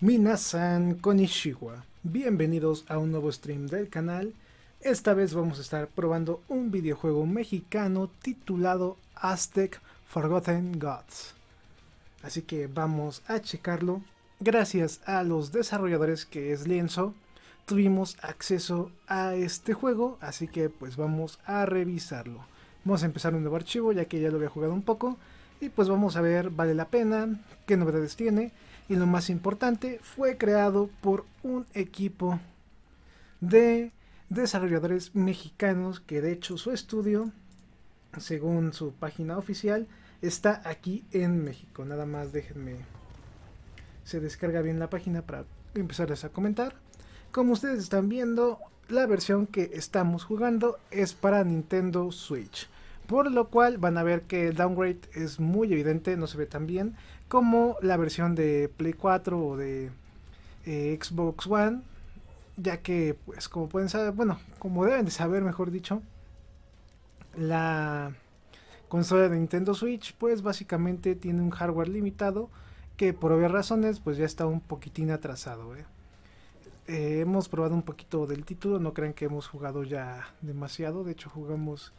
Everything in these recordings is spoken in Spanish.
Minasan Konishiwa, bienvenidos a un nuevo stream del canal. Esta vez vamos a estar probando un videojuego mexicano titulado Aztec Forgotten Gods. Así que vamos a checarlo. Gracias a los desarrolladores que es Lienzo, tuvimos acceso a este juego, así que pues vamos a revisarlo. Vamos a empezar un nuevo archivo ya que ya lo había jugado un poco y pues vamos a ver vale la pena, qué novedades tiene y lo más importante fue creado por un equipo de desarrolladores mexicanos que de hecho su estudio según su página oficial está aquí en México. Nada más déjenme se descarga bien la página para empezarles a comentar. Como ustedes están viendo la versión que estamos jugando es para Nintendo Switch por lo cual van a ver que el downgrade es muy evidente, no se ve tan bien como la versión de Play 4 o de eh, Xbox One, ya que pues como pueden saber, bueno, como deben de saber mejor dicho, la consola de Nintendo Switch pues básicamente tiene un hardware limitado que por obvias razones pues ya está un poquitín atrasado. ¿eh? Eh, hemos probado un poquito del título, no crean que hemos jugado ya demasiado, de hecho jugamos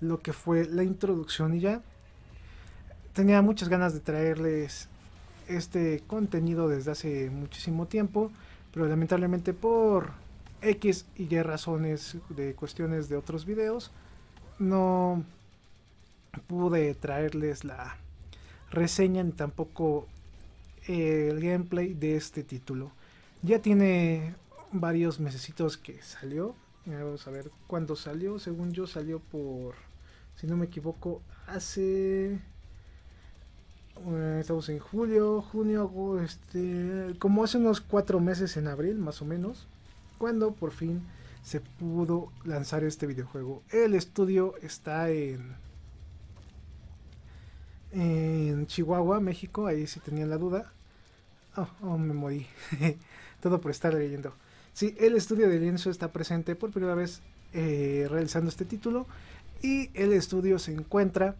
lo que fue la introducción y ya tenía muchas ganas de traerles este contenido desde hace muchísimo tiempo, pero lamentablemente por X y Y razones de cuestiones de otros videos, no pude traerles la reseña ni tampoco el gameplay de este título. Ya tiene varios mesecitos que salió. Vamos a ver cuándo salió. Según yo salió por, si no me equivoco, hace eh, estamos en julio, junio, este, como hace unos cuatro meses en abril, más o menos, cuando por fin se pudo lanzar este videojuego. El estudio está en en Chihuahua, México, ahí si tenían la duda. Oh, oh me morí. Todo por estar leyendo. Sí, el estudio de lienzo está presente por primera vez eh, realizando este título y el estudio se encuentra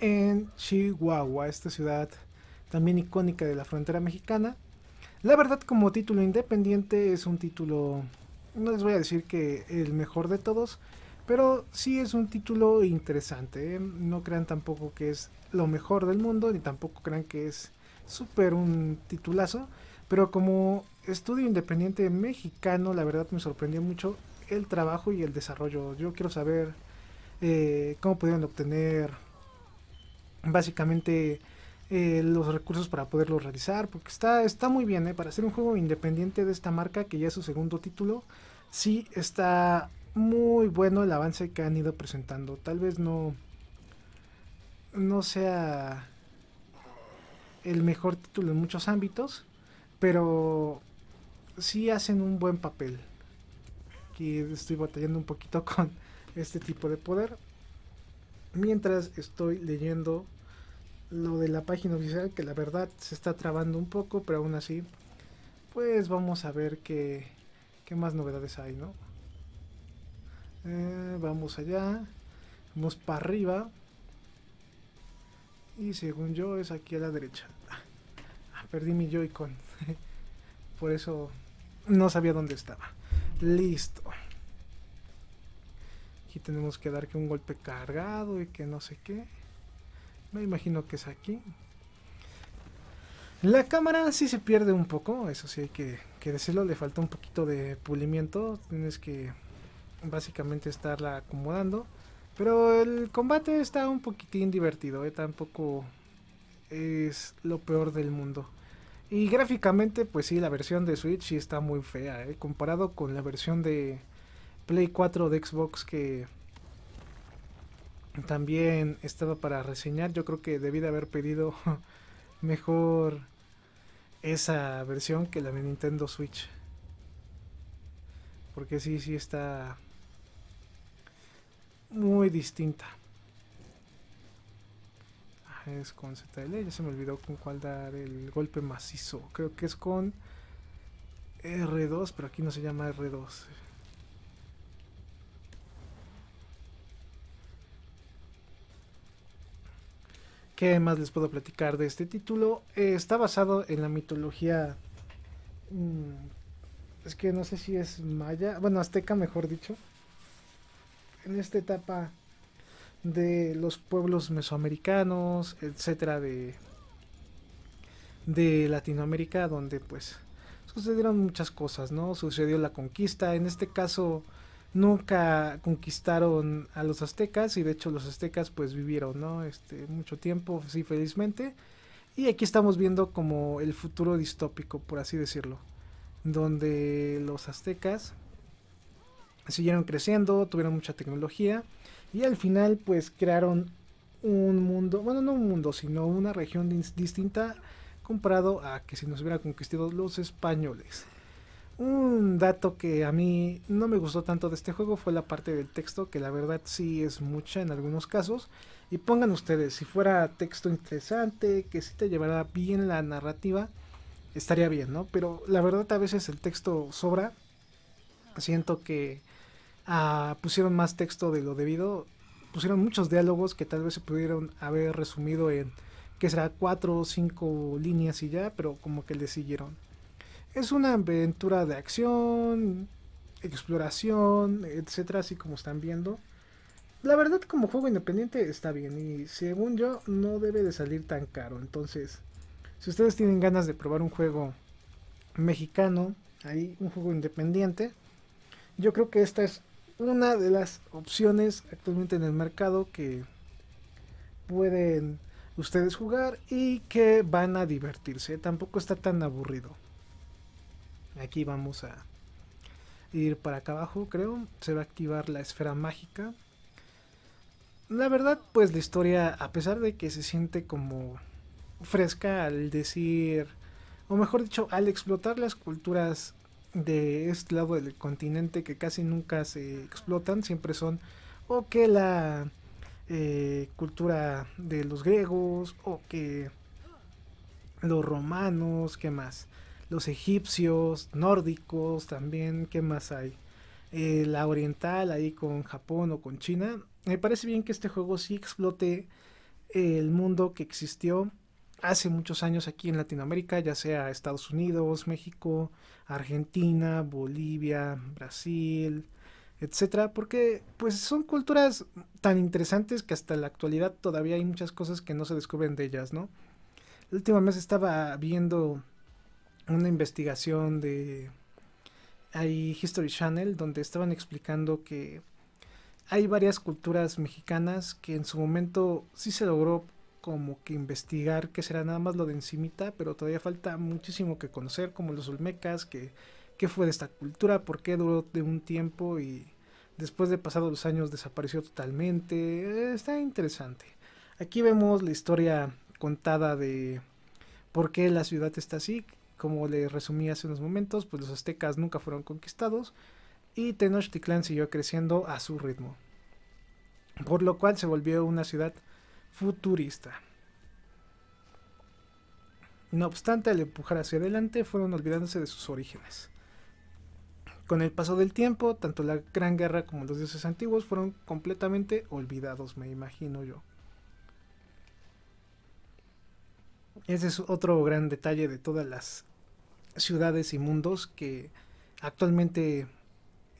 en Chihuahua, esta ciudad también icónica de la frontera mexicana. La verdad como título independiente es un título, no les voy a decir que el mejor de todos, pero sí es un título interesante. ¿eh? No crean tampoco que es lo mejor del mundo, ni tampoco crean que es súper un titulazo. Pero como estudio independiente mexicano, la verdad me sorprendió mucho el trabajo y el desarrollo. Yo quiero saber eh, cómo pudieron obtener básicamente eh, los recursos para poderlo realizar, porque está, está muy bien, ¿eh? para hacer un juego independiente de esta marca, que ya es su segundo título, sí está muy bueno el avance que han ido presentando. Tal vez no, no sea el mejor título en muchos ámbitos, pero sí hacen un buen papel. Aquí estoy batallando un poquito con este tipo de poder. Mientras estoy leyendo lo de la página oficial que la verdad se está trabando un poco, pero aún así, pues vamos a ver qué, qué más novedades hay, ¿no? Eh, vamos allá, vamos para arriba. Y según yo es aquí a la derecha. Ah, perdí mi Joy-Con. Por eso no sabía dónde estaba. Listo. Aquí tenemos que dar que un golpe cargado y que no sé qué. Me imagino que es aquí. La cámara sí se pierde un poco, eso sí hay que, decirlo, le falta un poquito de pulimiento, tienes que básicamente estarla acomodando. Pero el combate está un poquitín divertido, ¿eh? tampoco es lo peor del mundo. Y gráficamente, pues sí, la versión de Switch sí está muy fea, ¿eh? comparado con la versión de Play 4 de Xbox que también estaba para reseñar. Yo creo que debí de haber pedido mejor esa versión que la de Nintendo Switch. Porque sí, sí está muy distinta. Ah, es con ZL, ya se me olvidó con cuál dar el golpe macizo. Creo que es con R2, pero aquí no se llama R2. ¿Qué más les puedo platicar de este título? Eh, está basado en la mitología... Mm, es que no sé si es maya, bueno, azteca mejor dicho. En esta etapa de los pueblos mesoamericanos, etcétera, de, de Latinoamérica, donde pues sucedieron muchas cosas, ¿no? Sucedió la conquista, en este caso nunca conquistaron a los aztecas y de hecho los aztecas pues vivieron, ¿no? Este, mucho tiempo, sí, felizmente. Y aquí estamos viendo como el futuro distópico, por así decirlo, donde los aztecas siguieron creciendo, tuvieron mucha tecnología y al final pues crearon un mundo, bueno, no un mundo, sino una región distinta comparado a que si nos hubieran conquistado los españoles. Un dato que a mí no me gustó tanto de este juego fue la parte del texto, que la verdad sí es mucha en algunos casos. Y pongan ustedes, si fuera texto interesante, que si te llevara bien la narrativa, estaría bien, ¿no? Pero la verdad a veces el texto sobra. Siento que ah, pusieron más texto de lo debido. Pusieron muchos diálogos que tal vez se pudieron haber resumido en, que será cuatro o cinco líneas y ya, pero como que le siguieron. Es una aventura de acción, exploración, etcétera, así como están viendo. La verdad, como juego independiente está bien y según yo no debe de salir tan caro. Entonces, si ustedes tienen ganas de probar un juego mexicano, ahí un juego independiente, yo creo que esta es una de las opciones actualmente en el mercado que pueden ustedes jugar y que van a divertirse. Tampoco está tan aburrido. Aquí vamos a ir para acá abajo, creo. Se va a activar la esfera mágica. La verdad, pues la historia, a pesar de que se siente como fresca al decir, o mejor dicho, al explotar las culturas de este lado del continente que casi nunca se explotan, siempre son o que la eh, cultura de los griegos o que los romanos, ¿qué más? Los egipcios, nórdicos también, ¿qué más hay? Eh, la oriental ahí con Japón o con China. Me parece bien que este juego sí explote el mundo que existió hace muchos años aquí en Latinoamérica, ya sea Estados Unidos, México, Argentina, Bolivia, Brasil, etcétera, porque pues son culturas tan interesantes que hasta la actualidad todavía hay muchas cosas que no se descubren de ellas, ¿no? La última vez estaba viendo una investigación de History Channel donde estaban explicando que hay varias culturas mexicanas que en su momento sí se logró como que investigar que será nada más lo de encimita, pero todavía falta muchísimo que conocer, como los olmecas, que qué fue de esta cultura, por qué duró de un tiempo y después de pasados los años desapareció totalmente. Está interesante. Aquí vemos la historia contada de por qué la ciudad está así, como le resumí hace unos momentos, pues los aztecas nunca fueron conquistados y Tenochtitlan siguió creciendo a su ritmo, por lo cual se volvió una ciudad futurista. No obstante, al empujar hacia adelante, fueron olvidándose de sus orígenes. Con el paso del tiempo, tanto la Gran Guerra como los dioses antiguos fueron completamente olvidados, me imagino yo. Ese es otro gran detalle de todas las ciudades y mundos que actualmente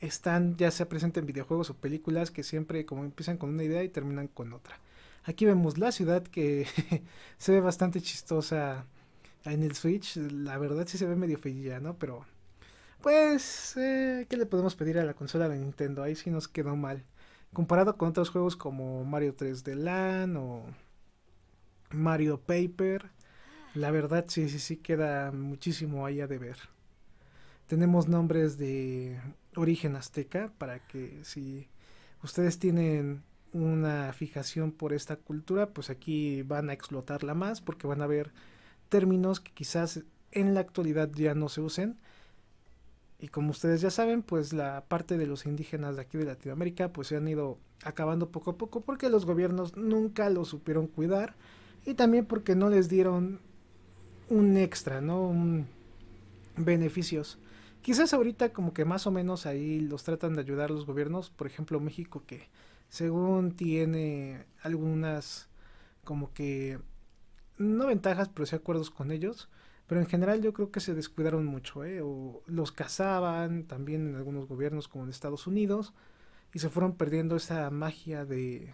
están ya sea presentes en videojuegos o películas que siempre como empiezan con una idea y terminan con otra. Aquí vemos la ciudad que se ve bastante chistosa en el Switch. La verdad sí se ve medio feilla, ¿no? Pero pues, eh, ¿qué le podemos pedir a la consola de Nintendo? Ahí sí nos quedó mal. Comparado con otros juegos como Mario 3D Land o Mario Paper la verdad sí, sí, sí queda muchísimo ahí a deber. Tenemos nombres de origen azteca para que si ustedes tienen una fijación por esta cultura, pues aquí van a explotarla más porque van a ver términos que quizás en la actualidad ya no se usen. Y como ustedes ya saben, pues la parte de los indígenas de aquí de Latinoamérica pues se han ido acabando poco a poco porque los gobiernos nunca lo supieron cuidar y también porque no les dieron un extra, ¿no? Un beneficios. Quizás ahorita como que más o menos ahí los tratan de ayudar los gobiernos, por ejemplo México que según tiene algunas como que no ventajas, pero sí acuerdos con ellos. Pero en general yo creo que se descuidaron mucho, ¿eh? O los cazaban también en algunos gobiernos como en Estados Unidos y se fueron perdiendo esa magia de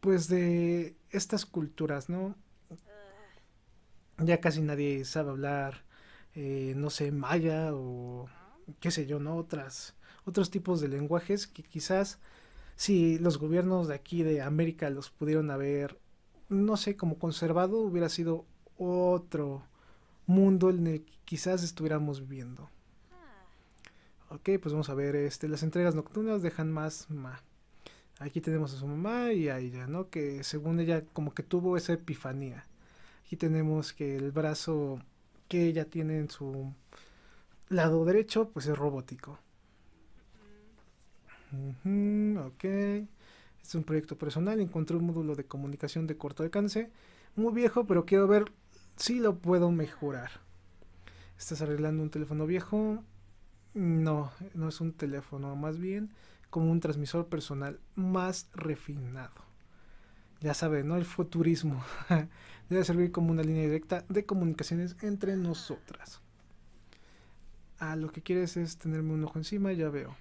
pues de estas culturas, ¿no? Ya casi nadie sabe hablar, eh, no sé, maya o qué sé yo, ¿no? Otras, otros tipos de lenguajes que quizás si los gobiernos de aquí de América los pudieron haber, no sé, como conservado, hubiera sido otro mundo en el que quizás estuviéramos viviendo. Ok, pues vamos a ver, este, las entregas nocturnas dejan más ma. Aquí tenemos a su mamá y a ella, ¿no? Que según ella como que tuvo esa epifanía. Aquí tenemos que el brazo que ella tiene en su lado derecho, pues es robótico. ok. Es un proyecto personal. Encontré un módulo de comunicación de corto alcance. Muy viejo, pero quiero ver si lo puedo mejorar. ¿Estás arreglando un teléfono viejo? No, no es un teléfono, más bien como un transmisor personal más refinado. Ya saben, ¿no? El futurismo debe servir como una línea directa de comunicaciones entre nosotras. Ah, lo que quieres es tenerme un ojo encima, ya veo.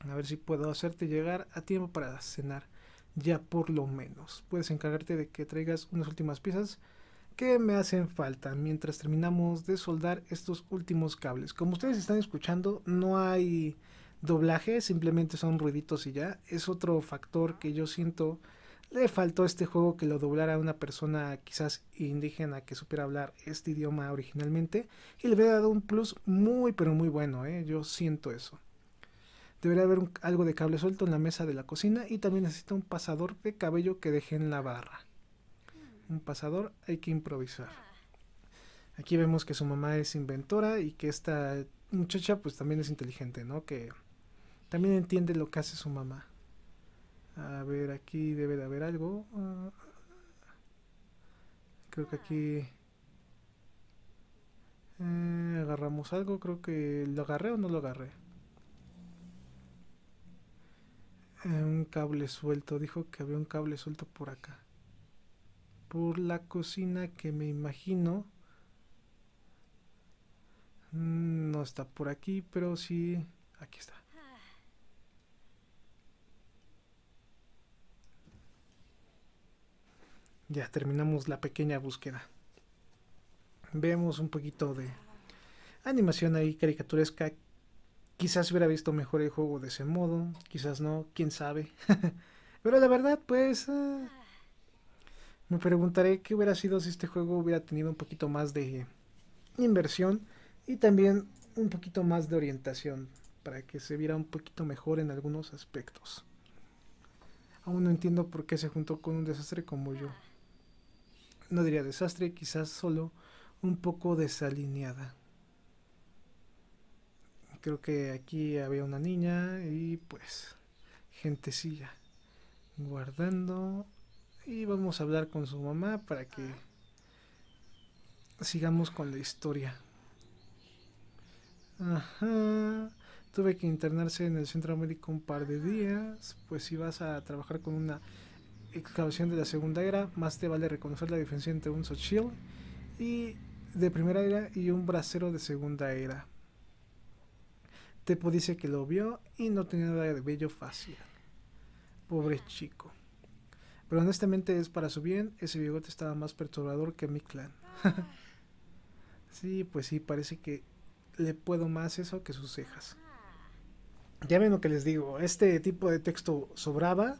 A ver si puedo hacerte llegar a tiempo para cenar. Ya por lo menos. Puedes encargarte de que traigas unas últimas piezas que me hacen falta mientras terminamos de soldar estos últimos cables. Como ustedes están escuchando, no hay doblaje, simplemente son ruiditos y ya. Es otro factor que yo siento le faltó este juego que lo doblara una persona quizás indígena que supiera hablar este idioma originalmente y le hubiera dado un plus muy pero muy bueno, ¿eh? yo siento eso. Debería haber algo de cable suelto en la mesa de la cocina y también necesita un pasador de cabello que deje en la barra un pasador, hay que improvisar. Aquí vemos que su mamá es inventora y que esta muchacha pues también es inteligente, ¿no? Que también entiende lo que hace su mamá. A ver, aquí debe de haber algo. Ah, creo que aquí eh, agarramos algo. Creo que lo agarré o no lo agarré. Eh, un cable suelto. Dijo que había un cable suelto por acá por la cocina que me imagino mm, no está por aquí pero sí aquí está ya terminamos la pequeña búsqueda vemos un poquito de animación ahí caricaturesca quizás hubiera visto mejor el juego de ese modo quizás no quién sabe pero la verdad pues ah, me preguntaré qué hubiera sido si este juego hubiera tenido un poquito más de inversión y también un poquito más de orientación para que se viera un poquito mejor en algunos aspectos. Aún no entiendo por qué se juntó con un desastre como yo. No diría desastre, quizás solo un poco desalineada. Creo que aquí había una niña y pues gentecilla guardando y vamos a hablar con su mamá para que sigamos con la historia. Ajá. Tuve que internarse en el centro médico un par de días, pues si vas a trabajar con una excavación de la segunda era, más te vale reconocer la diferencia entre un Sochil y de primera era y un bracero de segunda era. Tepo dice que lo vio y no tenía nada de bello facial. Pobre chico. Pero honestamente es para su bien, ese bigote estaba más perturbador que mi clan. sí, pues sí, parece que le puedo más eso que sus cejas. Ya ven lo que les digo, este tipo de texto sobraba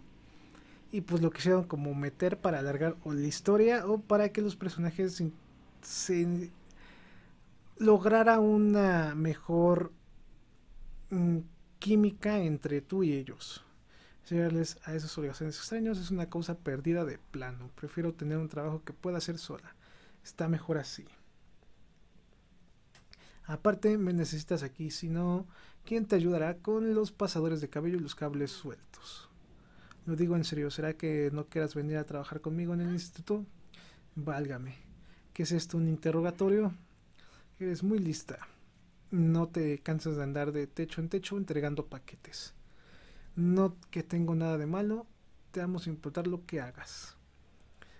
y pues lo quisieron como meter para alargar o la historia o para que los personajes se, lograra una mejor mm, química entre tú y ellos. Llegarles a esos obligaciones extraños es una causa perdida de plano. Prefiero tener un trabajo que pueda hacer sola. Está mejor así. Aparte, me necesitas aquí, si no, ¿quién te ayudará con los pasadores de cabello y los cables sueltos? Lo digo en serio, ¿será que no quieras venir a trabajar conmigo en el instituto? Válgame. ¿Qué es esto? ¿Un interrogatorio? Eres muy lista. No te cansas de andar de techo en techo entregando paquetes. No que tengo nada de malo, te vamos a importar lo que hagas.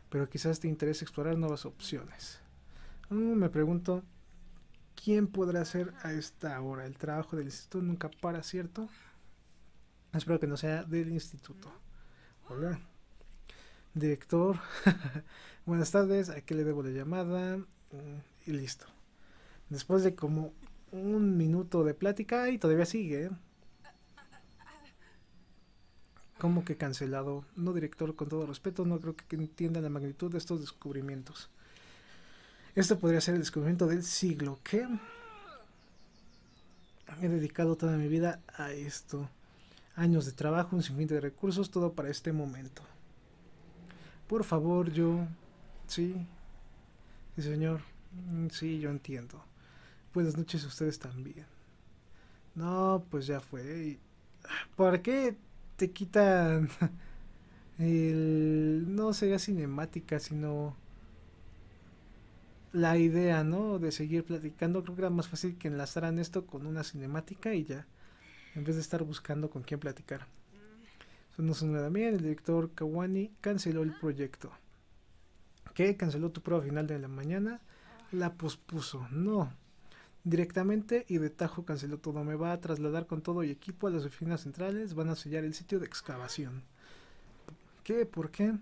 pero quizás te interese explorar nuevas opciones. Mm, me pregunto, ¿quién podrá hacer a esta hora? El trabajo del instituto nunca para, ¿cierto? Espero que no sea del instituto. Hola. Director. Buenas tardes. ¿A qué le debo la llamada? Mm, y listo. Después de como un minuto de plática y todavía sigue. ¿eh? ¿Cómo que cancelado? No, director, con todo respeto, no creo que entienda la magnitud de estos descubrimientos. Esto podría ser el descubrimiento del siglo. ¿Qué? He dedicado toda mi vida a esto. Años de trabajo, un sinfín de recursos, todo para este momento. Por favor, yo... Sí. Sí, señor. Mm, sí, yo entiendo. Buenas noches a ustedes también. No, pues ya fue. ¿Por qué te quitan el... no sería cinemática, sino la idea, ¿no? De seguir platicando. Creo que era más fácil que enlazaran esto con una cinemática y ya. En vez de estar buscando con quién platicar. Eso no suena nada bien. El director Kawani canceló el proyecto. ¿Qué? Canceló tu prueba final de la mañana. La pospuso. No. Directamente y de tajo canceló todo. Me va a trasladar con todo y equipo a las oficinas centrales. Van a sellar el sitio de excavación. ¿Qué? ¿Por qué?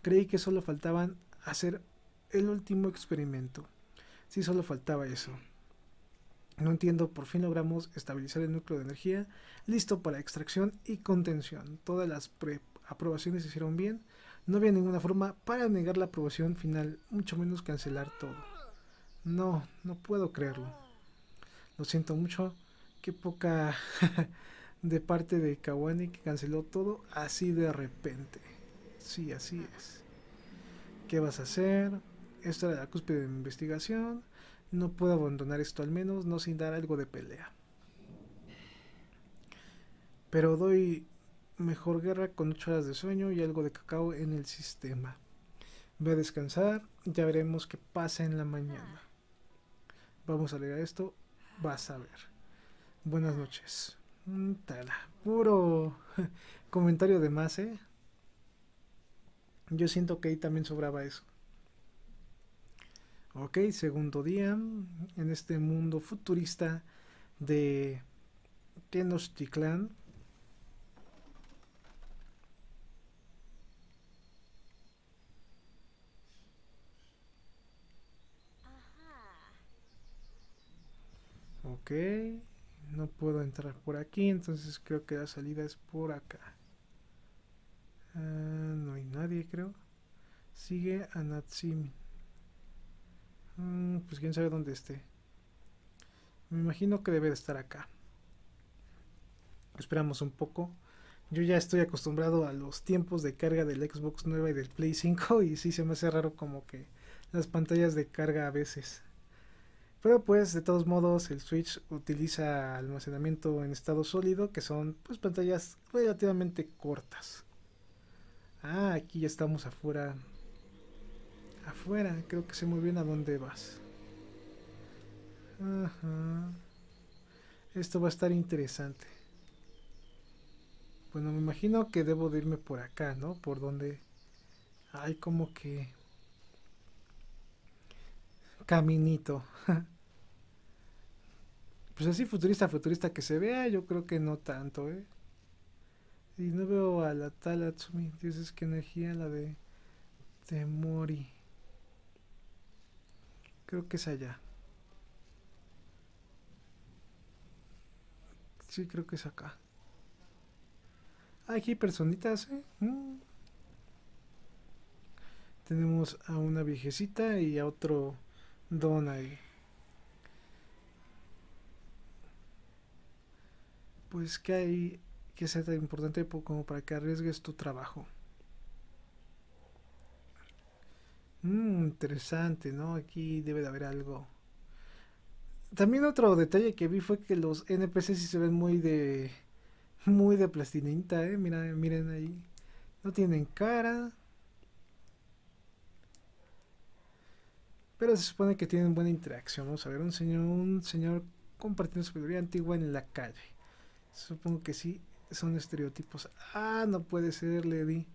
Creí que solo faltaban hacer el último experimento. Sí, solo faltaba eso. No entiendo, por fin logramos estabilizar el núcleo de energía, listo para extracción y contención. Todas las aprobaciones se hicieron bien. No había ninguna forma para negar la aprobación final, mucho menos cancelar todo. No, no puedo creerlo. Lo siento mucho. Qué poca de parte de Kawani que canceló todo así de repente. Sí, así es. ¿Qué vas a hacer? Esta era la cúspide de investigación. No puedo abandonar esto al menos, no sin dar algo de pelea. Pero doy mejor guerra con 8 horas de sueño y algo de cacao en el sistema. Voy a descansar, ya veremos qué pasa en la mañana. Vamos a leer esto, vas a ver. Buenas noches. Mm, puro comentario de más, ¿eh? Yo siento que ahí también sobraba eso. Ok, segundo día en este mundo futurista de Tenochtitlan. Ok, no puedo entrar por aquí, entonces creo que la salida es por acá. Ah, no hay nadie, creo. Sigue a Natsim. Mm, pues quién sabe dónde esté. Me imagino que debe de estar acá. Esperamos un poco. Yo ya estoy acostumbrado a los tiempos de carga del Xbox nueva y del Play 5 y sí se me hace raro como que las pantallas de carga a veces. Pero pues de todos modos el Switch utiliza almacenamiento en estado sólido que son pues pantallas relativamente cortas. Ah, aquí ya estamos afuera afuera. Creo que sé muy bien a dónde vas. Esto va a estar interesante. Bueno, me imagino que debo de irme por acá, ¿no? Por donde hay como que caminito. pues así futurista, futurista que se vea, yo creo que no tanto, ¿eh? Y no veo a la tal Atsumi. Dices que energía la de Temori. Creo que es allá. Sí, creo que es acá. Aquí personitas, ¿eh? Mm. Tenemos a una viejecita y a otro don ahí. Pues que hay que ser tan importante como para que arriesgues tu trabajo. Mm, interesante, ¿no? Aquí debe de haber algo. También otro detalle que vi fue que los NPCs sí se ven muy de. Muy de plastinita, ¿eh? Mira, miren ahí. No tienen cara. Pero se supone que tienen buena interacción. Vamos a ver, un señor, un señor compartiendo sabiduría antigua en la calle. Supongo que sí, son estereotipos. Ah, no puede ser, le.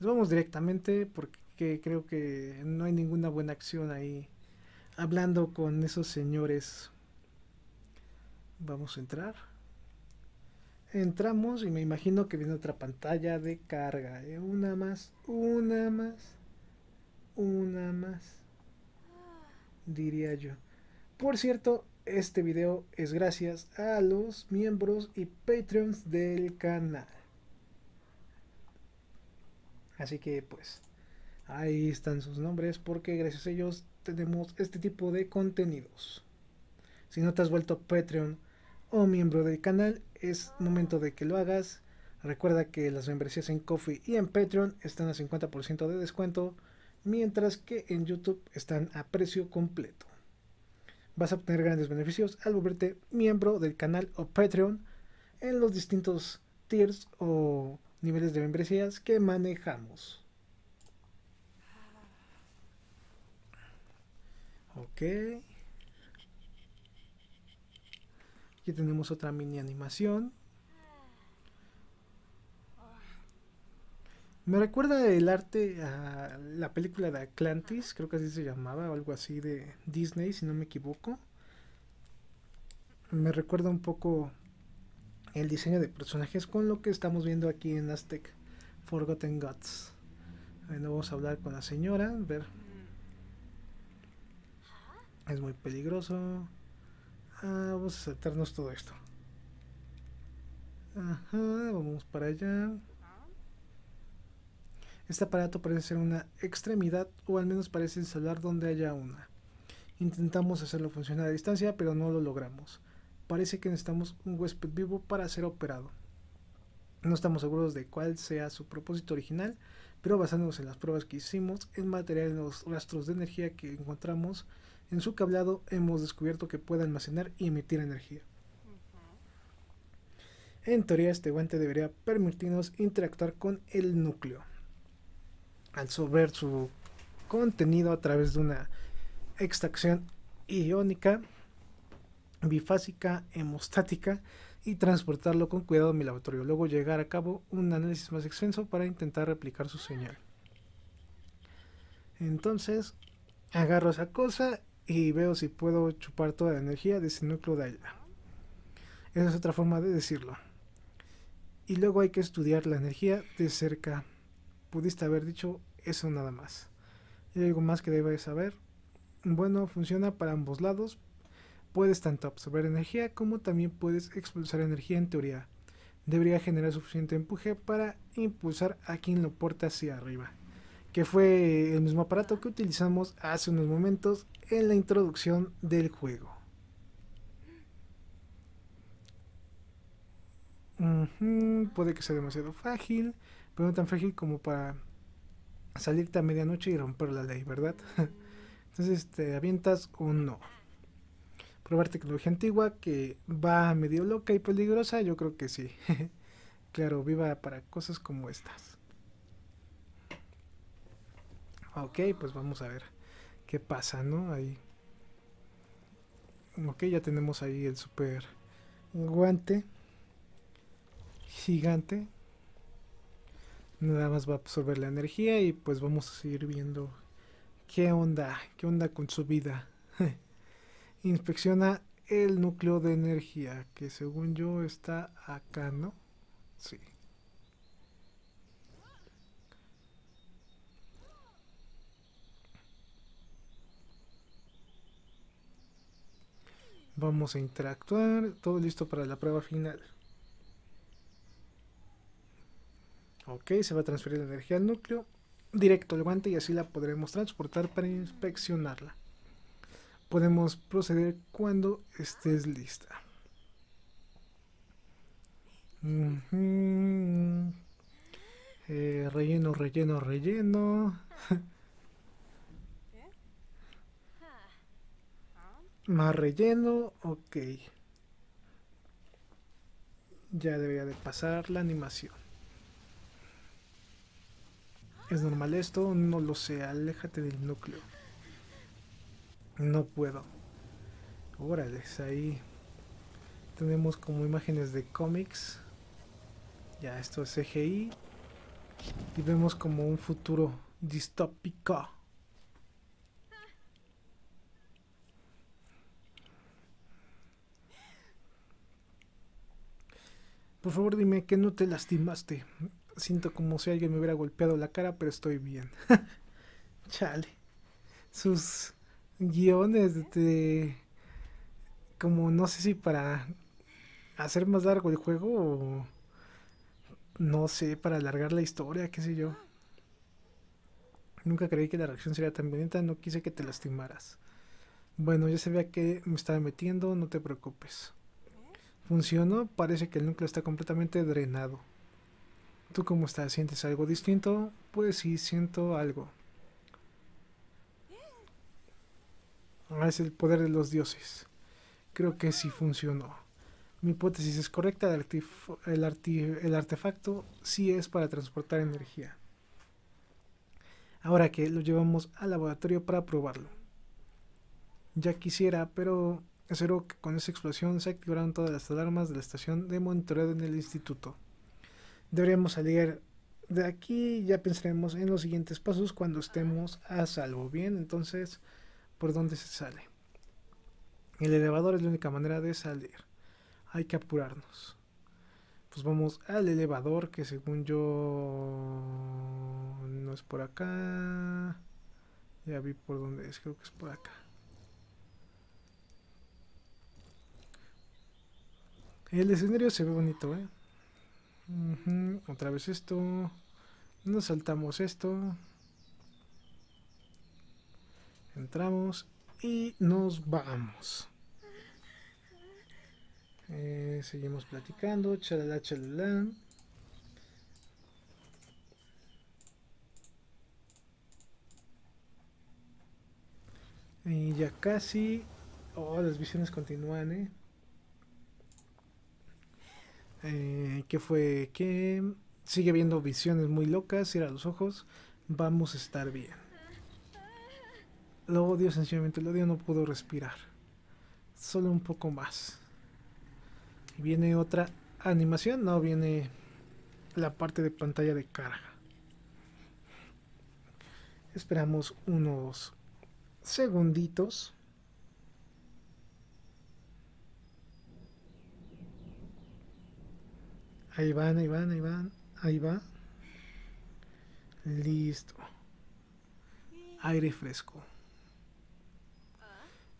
Nos vamos directamente porque creo que no hay ninguna buena acción ahí hablando con esos señores. Vamos a entrar. Entramos y me imagino que viene otra pantalla de carga. ¿eh? Una más, una más, una más. Diría yo. Por cierto, este video es gracias a los miembros y patreons del canal. Así que pues ahí están sus nombres porque gracias a ellos tenemos este tipo de contenidos. Si no te has vuelto Patreon o miembro del canal, es momento de que lo hagas. Recuerda que las membresías en Coffee y en Patreon están a 50% de descuento, mientras que en YouTube están a precio completo. Vas a obtener grandes beneficios al volverte miembro del canal o Patreon en los distintos tiers o niveles de membresías que manejamos. Ok. Aquí tenemos otra mini animación. Me recuerda el arte a la película de Atlantis, creo que así se llamaba, o algo así de Disney, si no me equivoco. Me recuerda un poco el diseño de personajes con lo que estamos viendo aquí en Aztec Forgotten Gods. Bueno, vamos a hablar con la señora, ver es muy peligroso. Ah, vamos a saltarnos todo esto. Ajá, vamos para allá. Este aparato parece ser una extremidad o al menos parece instalar donde haya una. Intentamos hacerlo funcionar a distancia pero no lo logramos. Parece que necesitamos un huésped vivo para ser operado. No estamos seguros de cuál sea su propósito original, pero basándonos en las pruebas que hicimos, en material en los rastros de energía que encontramos, en su cableado hemos descubierto que puede almacenar y emitir energía. En teoría este guante debería permitirnos interactuar con el núcleo. Al absorber su contenido a través de una extracción iónica, bifásica, hemostática y transportarlo con cuidado a mi laboratorio. Luego llegar a cabo un análisis más extenso para intentar replicar su señal. Entonces agarro esa cosa y veo si puedo chupar toda la energía de ese núcleo de allá. Esa es otra forma de decirlo. Y luego hay que estudiar la energía de cerca. Pudiste haber dicho eso nada más. ¿Y algo más que debes saber? Bueno, funciona para ambos lados. Puedes tanto absorber energía como también puedes expulsar energía en teoría. Debería generar suficiente empuje para impulsar a quien lo porte hacia arriba que fue el mismo aparato que utilizamos hace unos momentos en la introducción del juego. Puede que sea demasiado frágil, pero no tan frágil como para salirte a medianoche y romper la ley, ¿verdad? Entonces te avientas o no. Probar tecnología antigua que va medio loca y peligrosa, yo creo que sí. claro, viva para cosas como estas. Ok, pues vamos a ver qué pasa, ¿no? Ahí. Ok, ya tenemos ahí el super guante gigante. Nada más va a absorber la energía y pues vamos a seguir viendo qué onda, qué onda con su vida. Inspecciona el núcleo de energía, que según yo está acá, ¿no? Sí. Vamos a interactuar. Todo listo para la prueba final. Ok, se va a transferir la energía al núcleo directo al guante y así la podremos transportar para inspeccionarla. Podemos proceder cuando estés lista. Eh, relleno, relleno, relleno. Más relleno, ok. Ya debería de pasar la animación. ¿Es normal esto? No lo sé, aléjate del núcleo. No puedo. Órale, ahí tenemos como imágenes de cómics. Ya, esto es CGI. Y vemos como un futuro distópico. Por favor dime que no te lastimaste. Siento como si alguien me hubiera golpeado la cara, pero estoy bien. Chale. Sus guiones de... Como no sé si para hacer más largo el juego o... No sé, para alargar la historia, qué sé yo. Nunca creí que la reacción sería tan violenta, no quise que te lastimaras. Bueno, ya sabía que me estaba metiendo, no te preocupes. ¿Funcionó? Parece que el núcleo está completamente drenado. ¿Tú cómo estás? ¿Sientes algo distinto? Pues sí, siento algo. Ah, es el poder de los dioses. Creo que sí funcionó. Mi hipótesis es correcta, el, artefacto sí es para transportar energía. Ahora que lo llevamos al laboratorio para probarlo. Ya quisiera, pero Espero que con esa explosión se activaron todas las alarmas de la estación de monitoreo en el instituto. Deberíamos salir de aquí ya pensaremos en los siguientes pasos cuando estemos a salvo. Bien, entonces, ¿por dónde se sale? El elevador es la única manera de salir. Hay que apurarnos. Pues vamos al elevador que según yo no es por acá. Ya vi por dónde es, creo que es por acá. El escenario se ve bonito, ¿eh? Otra vez esto. Nos saltamos esto. Entramos y nos vamos. Eh, seguimos platicando. Chalala, chalala. Y ya casi. Oh, las visiones continúan, ¿eh? eh, que fue que sigue viendo visiones muy locas, cierra los ojos, vamos a estar bien. Lo odio sencillamente, lo odio, no puedo respirar. Solo un poco más. Viene otra animación, no viene la parte de pantalla de carga. Esperamos unos segunditos. Ahí van, ahí van, ahí van. Ahí va. Listo. Aire fresco.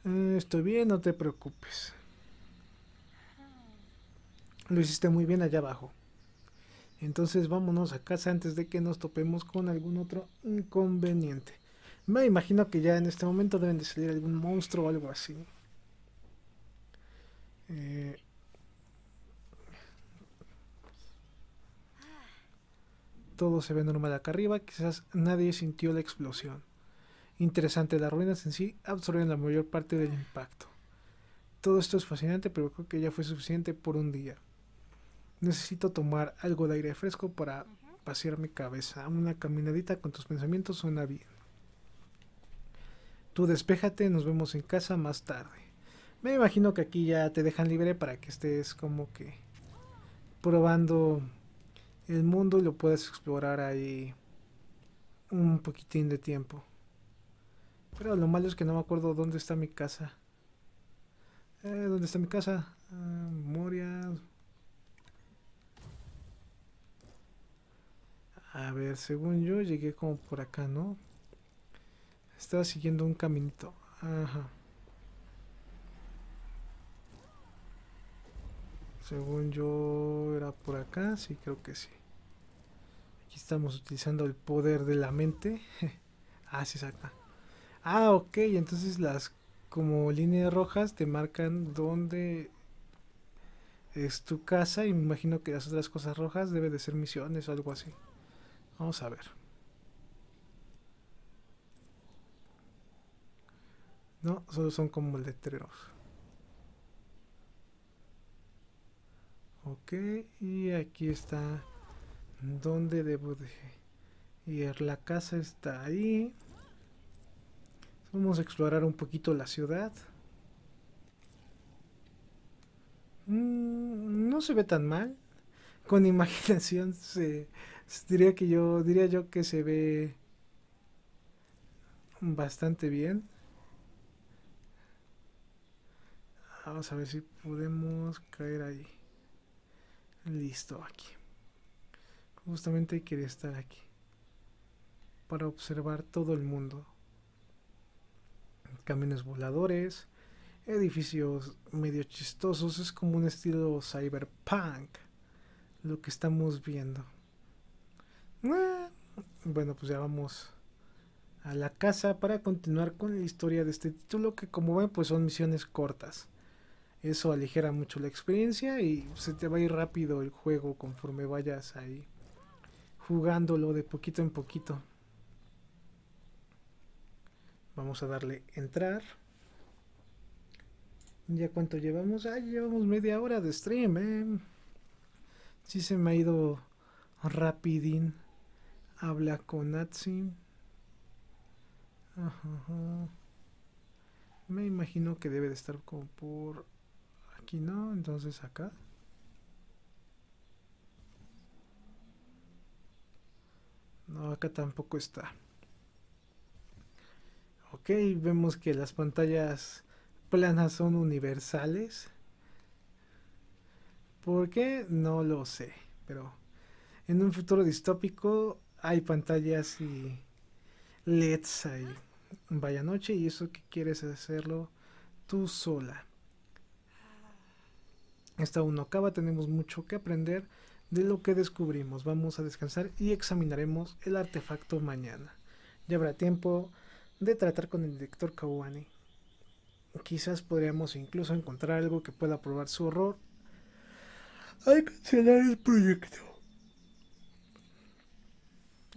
Eh, estoy bien, no te preocupes. Lo hiciste muy bien allá abajo. Entonces vámonos a casa antes de que nos topemos con algún otro inconveniente. Me imagino que ya en este momento deben de salir algún monstruo o algo así. Eh, Todo se ve normal acá arriba, quizás nadie sintió la explosión. Interesante, las ruinas en sí absorben la mayor parte del impacto. Todo esto es fascinante, pero creo que ya fue suficiente por un día. Necesito tomar algo de aire fresco para pasear mi cabeza. Una caminadita con tus pensamientos suena bien. Tú despéjate, nos vemos en casa más tarde. Me imagino que aquí ya te dejan libre para que estés como que probando el mundo y lo puedes explorar ahí un poquitín de tiempo. Pero lo malo es que no me acuerdo dónde está mi casa. Eh, ¿Dónde está mi casa? Ah, memoria. A ver, según yo llegué como por acá, ¿no? Estaba siguiendo un caminito. Ajá. Según yo era por acá, sí, creo que sí. Aquí estamos utilizando el poder de la mente. ah, sí, exacto. Ah, ok, entonces las como líneas rojas te marcan dónde es tu casa y me imagino que las otras cosas rojas debe de ser misiones o algo así. Vamos a ver. No, solo son como letreros. Ok, y aquí está ¿Dónde debo de ir? La casa está ahí. Vamos a explorar un poquito la ciudad. Mm, no se ve tan mal. con imaginación se, diría que yo diría yo que se ve bastante bien. Vamos a ver si podemos caer ahí. Listo, aquí. Justamente quería estar aquí. Para observar todo el mundo. Camiones voladores. Edificios medio chistosos. Es como un estilo cyberpunk. Lo que estamos viendo. Ah, bueno, pues ya vamos a la casa para continuar con la historia de este título que como ven pues son misiones cortas. Eso aligera mucho la experiencia y se te va a ir rápido el juego conforme vayas ahí jugándolo de poquito en poquito. Vamos a darle entrar. ¿Ya cuánto llevamos? Ah, llevamos media hora de stream, eh. Sí se me ha ido rapidín. Habla con Natsi. Me imagino que debe de estar como por aquí no, entonces acá. No, acá tampoco está. Ok, vemos que las pantallas planas son universales. ¿Por qué? No lo sé. Pero en un futuro distópico hay pantallas y LEDs ahí. Vaya noche y eso que quieres hacerlo tú sola. Esta aún acaba, tenemos mucho que aprender de lo que descubrimos. Vamos a descansar y examinaremos el artefacto mañana. Ya habrá tiempo de tratar con el director Kawani. Quizás podríamos incluso encontrar algo que pueda probar su horror. Hay que cancelar el proyecto.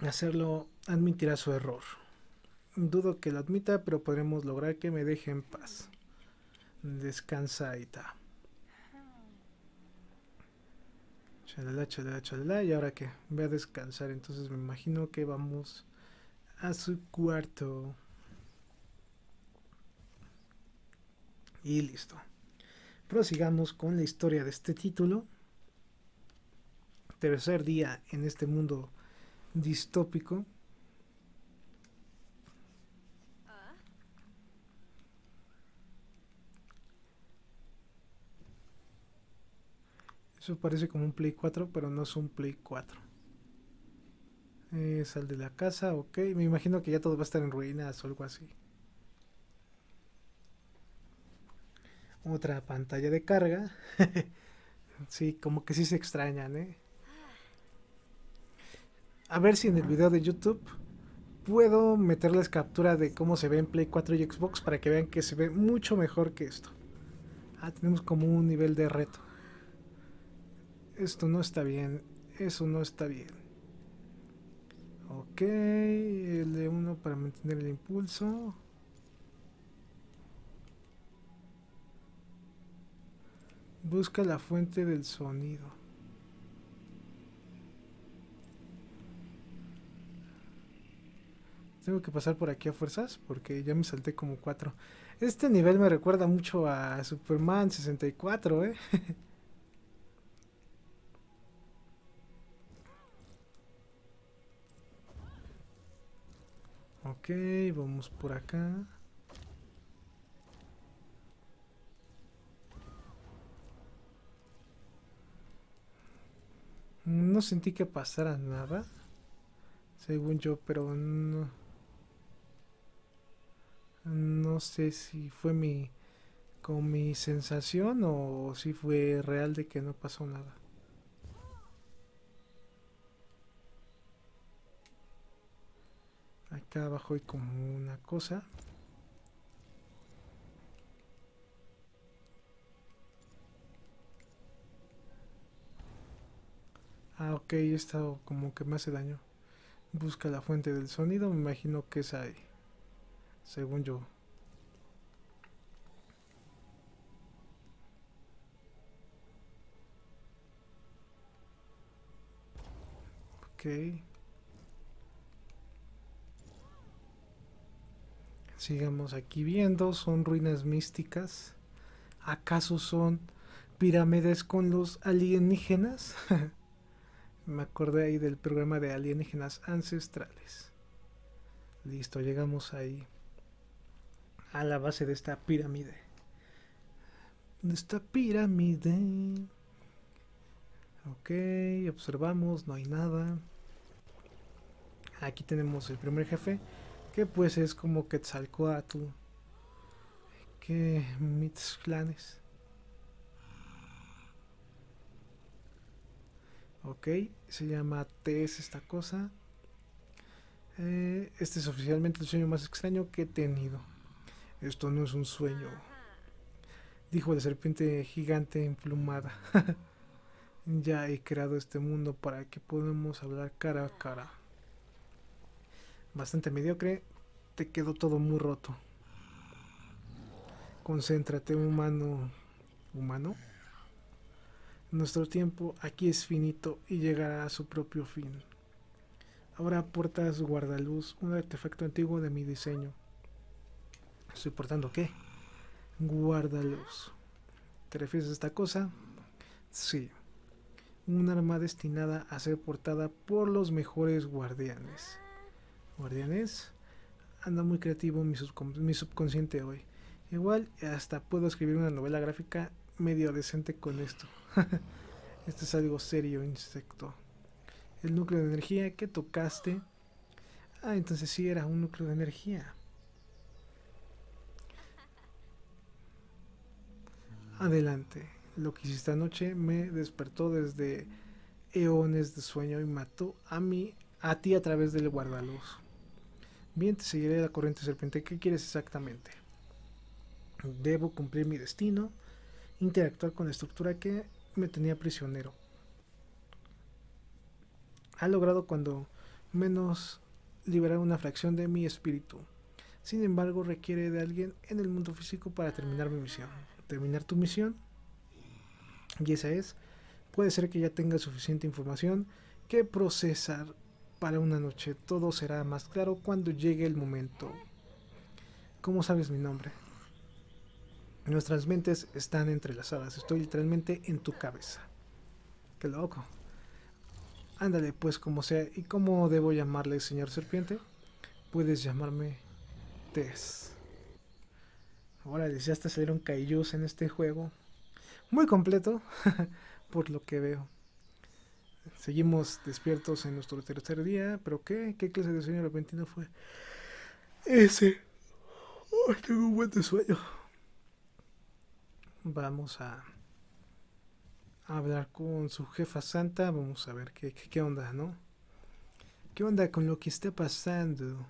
Hacerlo admitirá su error. Dudo que lo admita, pero podremos lograr que me deje en paz. Descansa, Aita. Chalala, chalala, chalala. Y ahora que voy a descansar, entonces me imagino que vamos a su cuarto. Y listo. Prosigamos con la historia de este título. Tercer día en este mundo distópico. Eso parece como un Play 4, pero no es un Play 4. Eh, sal de la casa, ok. Me imagino que ya todo va a estar en ruinas o algo así. Otra pantalla de carga. sí, como que sí se extrañan, ¿eh? A ver si en el video de YouTube puedo meterles captura de cómo se ve en Play 4 y Xbox para que vean que se ve mucho mejor que esto. Ah, tenemos como un nivel de reto esto no está bien, eso no está bien. Ok, el de 1 para mantener el impulso. Busca la fuente del sonido. Tengo que pasar por aquí a fuerzas porque ya me salté como 4. Este nivel me recuerda mucho a Superman 64, ¿eh? Ok, vamos por acá. No sentí que pasara nada. Según yo, pero no. No sé si fue mi. con mi sensación o si fue real de que no pasó nada. Acá abajo hay como una cosa. Ah, ok, esto como que me hace daño. Busca la fuente del sonido, me imagino que es ahí. Según yo. Ok. Sigamos aquí viendo, son ruinas místicas. ¿Acaso son pirámides con los alienígenas? Me acordé ahí del programa de alienígenas ancestrales. Listo, llegamos ahí. A la base de esta pirámide. De esta pirámide. Ok, observamos, no hay nada. Aquí tenemos el primer jefe, que pues es como Quetzalcoatl. Que clanes. Ok, se llama TS esta cosa. Eh, este es oficialmente el sueño más extraño que he tenido. Esto no es un sueño. Dijo la serpiente gigante emplumada. ya he creado este mundo para que podamos hablar cara a cara. Bastante mediocre. Te quedó todo muy roto. Concéntrate, humano. ¿Humano? Nuestro tiempo aquí es finito y llegará a su propio fin. Ahora portas guardaluz, un artefacto antiguo de mi diseño. ¿Estoy portando qué? Guardaluz. ¿Te refieres a esta cosa? Sí. Un arma destinada a ser portada por los mejores guardianes. ¿Guardianes? Anda muy creativo mi subconsciente hoy. Igual hasta puedo escribir una novela gráfica medio decente con esto. Esto es algo serio, insecto. El núcleo de energía que tocaste. Ah, entonces sí era un núcleo de energía. Adelante. Lo que hiciste anoche me despertó desde eones de sueño y mató a mí, a ti a través del guardaluz. Bien, te seguiré la corriente serpiente. ¿Qué quieres exactamente? Debo cumplir mi destino, interactuar con la estructura que me tenía prisionero. Ha logrado cuando menos liberar una fracción de mi espíritu. Sin embargo, requiere de alguien en el mundo físico para terminar mi misión. ¿Terminar tu misión? Y esa es, puede ser que ya tenga suficiente información que procesar para una noche. Todo será más claro cuando llegue el momento. ¿Cómo sabes mi nombre? Nuestras mentes están entrelazadas. Estoy literalmente en tu cabeza. Qué loco. Ándale, pues como sea. ¿Y cómo debo llamarle, señor serpiente? Puedes llamarme Tess. Ahora ya hasta salieron kaijus en este juego. Muy completo, por lo que veo. Seguimos despiertos en nuestro tercer día. ¿Pero qué? ¿Qué clase de sueño repentino fue? Ese. tengo un buen sueño vamos a hablar con su jefa santa, vamos a ver qué, qué, onda, ¿no? ¿Qué onda con lo que está pasando?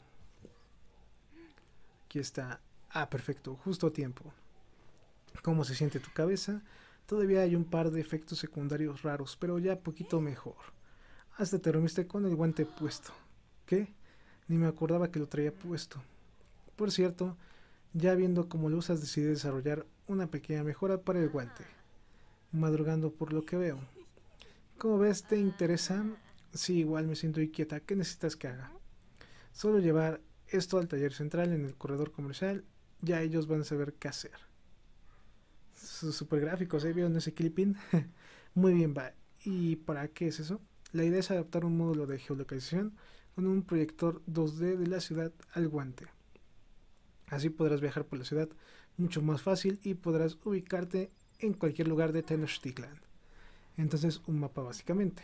Aquí está. Ah, perfecto, justo a tiempo. ¿Cómo se siente tu cabeza? Todavía hay un par de efectos secundarios raros, pero ya poquito mejor. Hasta te dormiste con el guante puesto. ¿Qué? Ni me acordaba que lo traía puesto. Por cierto, ya viendo cómo lo usas, decidí desarrollar una pequeña mejora para el guante. Madrugando por lo que veo. Como ves, ¿te interesa? Sí, igual me siento inquieta. ¿Qué necesitas que haga? Solo llevar esto al taller central en el corredor comercial. Ya ellos van a saber qué hacer. Super gráficos, ¿eh? ¿Vieron ese clipping? Muy bien, va. ¿Y para qué es eso? La idea es adaptar un módulo de geolocalización con un proyector 2D de la ciudad al guante. Así podrás viajar por la ciudad mucho más fácil y podrás ubicarte en cualquier lugar de Tenochtitlan. Entonces, un mapa básicamente.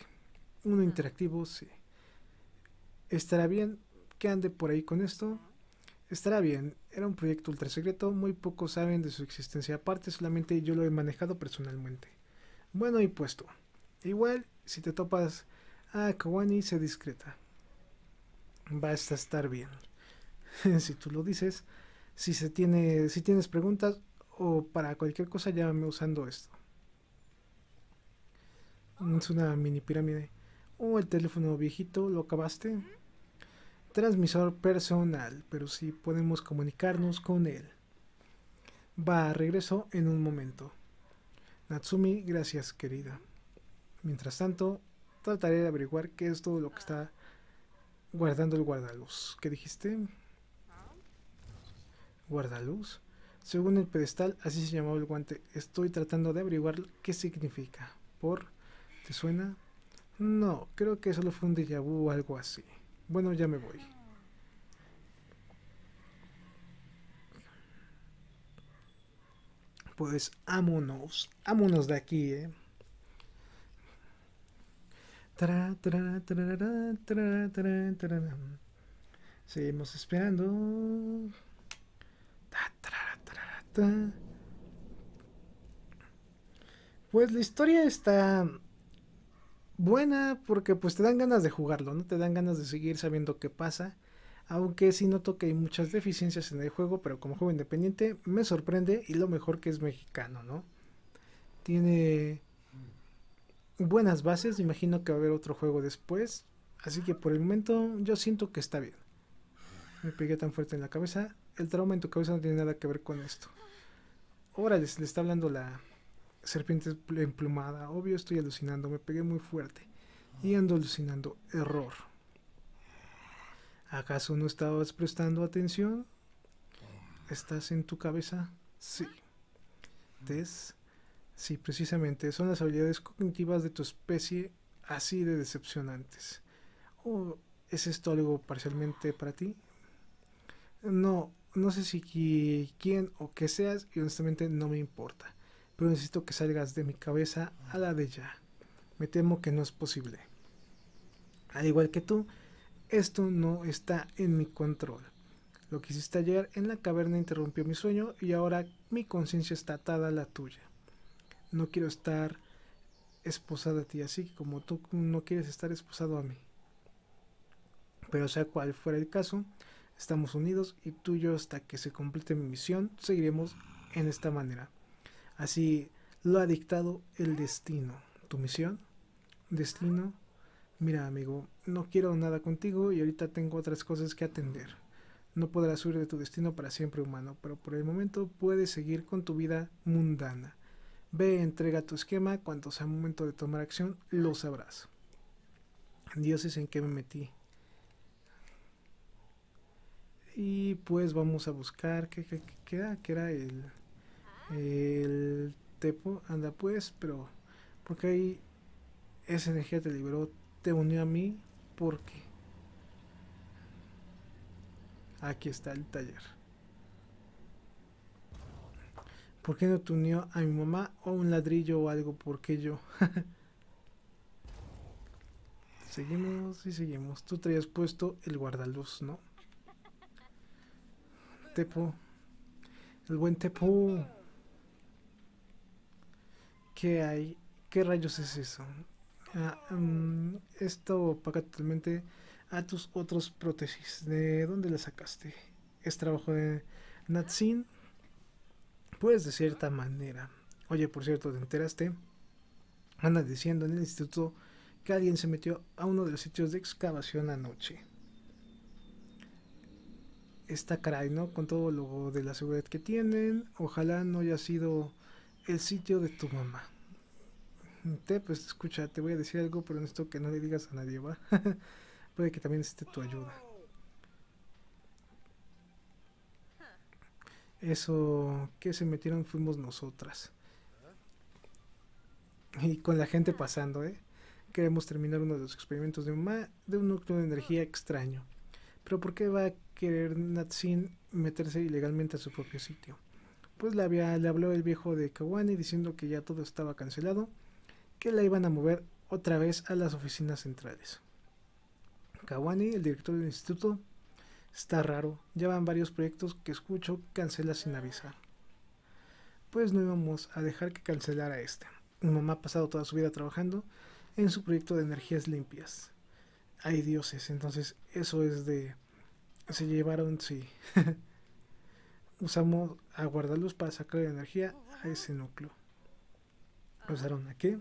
Uno interactivo, sí. ¿Estará bien que ande por ahí con esto? Estará bien. Era un proyecto ultra secreto, muy pocos saben de su existencia aparte, solamente yo lo he manejado personalmente. Bueno y puesto. Igual, si te topas a Kawani, se discreta. Va a estar bien. si tú lo dices, si, se tiene, si tienes preguntas o para cualquier cosa, llámame usando esto. Es una mini pirámide. O oh, el teléfono viejito, ¿lo acabaste? Transmisor personal, pero sí podemos comunicarnos con él. Va, a regreso en un momento. Natsumi, gracias querida. Mientras tanto, trataré de averiguar qué es todo lo que está guardando el guardaluz. ¿Qué dijiste? Guardaluz. Según el pedestal, así se llamaba el guante. Estoy tratando de averiguar qué significa. Por, ¿te suena? No, creo que solo fue un déjà vu o algo así. Bueno, ya me voy. Pues vámonos, vámonos de aquí, eh. Seguimos esperando. Pues la historia está buena porque pues te dan ganas de jugarlo, ¿no? Te dan ganas de seguir sabiendo qué pasa. Aunque sí noto que hay muchas deficiencias en el juego, pero como juego independiente me sorprende y lo mejor que es mexicano, ¿no? Tiene buenas bases, imagino que va a haber otro juego después, así que por el momento yo siento que está bien. Me pegué tan fuerte en la cabeza, el trauma en tu cabeza no tiene nada que ver con esto. Ahora le está hablando la serpiente emplumada, obvio estoy alucinando, me pegué muy fuerte y ando alucinando, error. ¿Acaso no estabas prestando atención? ¿Estás en tu cabeza? Sí. ¿Tes? Sí, precisamente, son las habilidades cognitivas de tu especie así de decepcionantes. ¿O es esto algo parcialmente para ti? No, no sé si quién o qué seas y honestamente no me importa. Pero necesito que salgas de mi cabeza a la de ya. Me temo que no es posible. Al igual que tú, esto no está en mi control. Lo que hiciste ayer en la caverna interrumpió mi sueño y ahora mi conciencia está atada a la tuya no quiero estar esposada a ti, así como tú no quieres estar esposado a mí. Pero sea cual fuera el caso, estamos unidos y tú y yo hasta que se complete mi misión seguiremos en esta manera. Así lo ha dictado el destino. ¿Tu misión? Destino. Mira amigo, no quiero nada contigo y ahorita tengo otras cosas que atender. No podrás huir de tu destino para siempre humano, pero por el momento puedes seguir con tu vida mundana. Ve, entrega tu esquema, cuando sea momento de tomar acción, lo sabrás. Dioses en qué me metí. Y pues vamos a buscar qué, qué, qué era, que era el, el tepo. Anda pues, pero porque ahí esa energía te liberó, te unió a mí, porque aquí está el taller. ¿Por qué no te unió a mi mamá o un ladrillo o algo? ¿Por qué yo? seguimos y seguimos. Tú traías puesto el guardaluz, ¿no? Tepo. El buen Tepo. ¿Qué hay? ¿Qué rayos es eso? Ah, mm, esto paga totalmente a tus otros prótesis. ¿De dónde la sacaste? ¿Es trabajo de Natsin? pues de cierta manera. Oye, por cierto, ¿te enteraste? Anda diciendo en el instituto que alguien se metió a uno de los sitios de excavación anoche. Está caray, ¿no? Con todo lo de la seguridad que tienen. Ojalá no haya sido el sitio de tu mamá. Te, pues escucha, te voy a decir algo, pero esto que no le digas a nadie, ¿va? Puede que también esté tu ayuda. Eso que se metieron fuimos nosotras. Y con la gente pasando, ¿eh? Queremos terminar uno de los experimentos de mamá de un núcleo de energía extraño. Pero ¿por qué va querer Natsin meterse ilegalmente a su propio sitio? Pues le, había, le habló el viejo de Kawani diciendo que ya todo estaba cancelado, que la iban a mover otra vez a las oficinas centrales. Kawani, el director del instituto, Está raro, llevan varios proyectos que escucho cancela sin avisar. Pues no íbamos a dejar que cancelara este. Mi mamá ha pasado toda su vida trabajando en su proyecto de energías limpias. Hay dioses, entonces eso es de... Se llevaron, sí. Usamos a guardaluz para sacar energía a ese núcleo. ¿Usaron a qué?